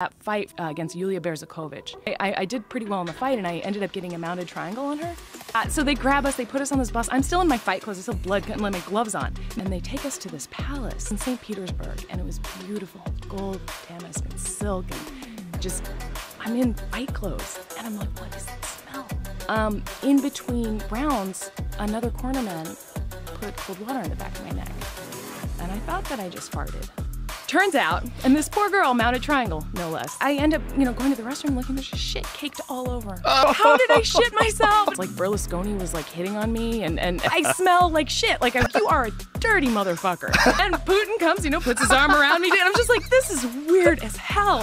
that fight uh, against Yulia Berzakovich. I, I, did pretty well in the fight, and I ended up getting a mounted triangle on her. Uh, so they grab us, they put us on this bus. I'm still in my fight clothes, I still blood, and my gloves on. And they take us to this palace in St. Petersburg, and it was beautiful, gold damask and silk, and just I'm in fight clothes, and I'm like, what is that smell? Um, in between rounds, another cornerman put cold water in the back of my neck, and I thought that I just farted. Turns out, and this poor girl, mounted triangle, no less. I end up, you know, going to the restroom looking, there's just shit caked all over. Oh. How did I shit myself? It's like Berlusconi was like hitting on me, and, and I smell like shit. Like, you are a dirty motherfucker. And Putin comes, you know, puts his arm around me, and I'm just like, this is weird as hell.